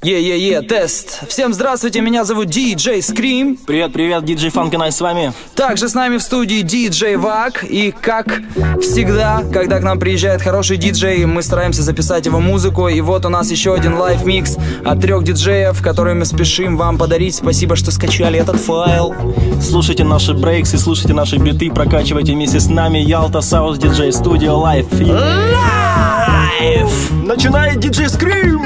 Е-е-е, тест. Всем здравствуйте, меня зовут DJ Scream. Привет, привет, диджей Фанканай с вами. Также с нами в студии DJ Вак. И как всегда, когда к нам приезжает хороший диджей, мы стараемся записать его музыку. И вот у нас еще один лайв-микс от трех диджеев, который мы спешим вам подарить. Спасибо, что скачали этот файл. Слушайте наши брейксы, слушайте наши биты, прокачивайте вместе с нами Ялта Саус Диджей Студио Лайв. Лайв! Начинает диджей Скрим!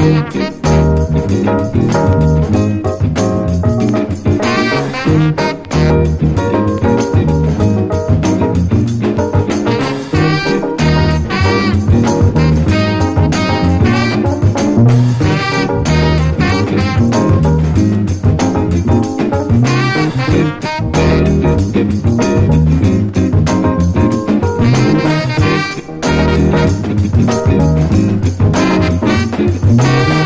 Thank Thank you.